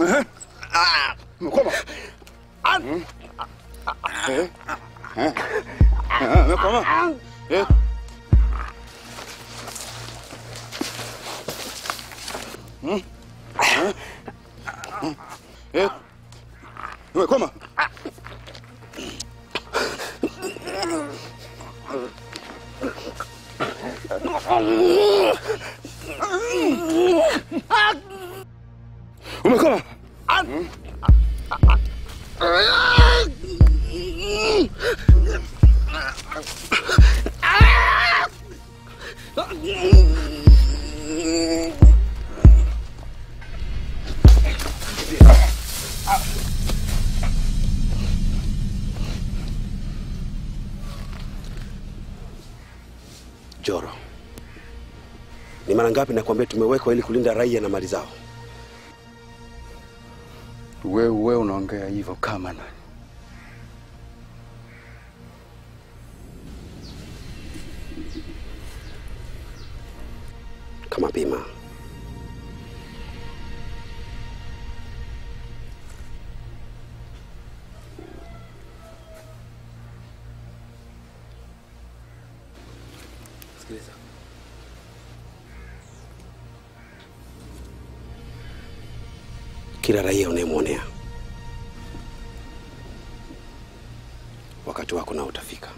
Como? an. Kom an. Kom an. Umekoma? Joro, ni mara ngapi nakwambia tumewekwa ili kulinda raia na mali zao? Wewe wewe unaongea hivyo kama nani? Kama Bima. Sikiliza. Kila raia unayemwonea wakati wako nao utafika.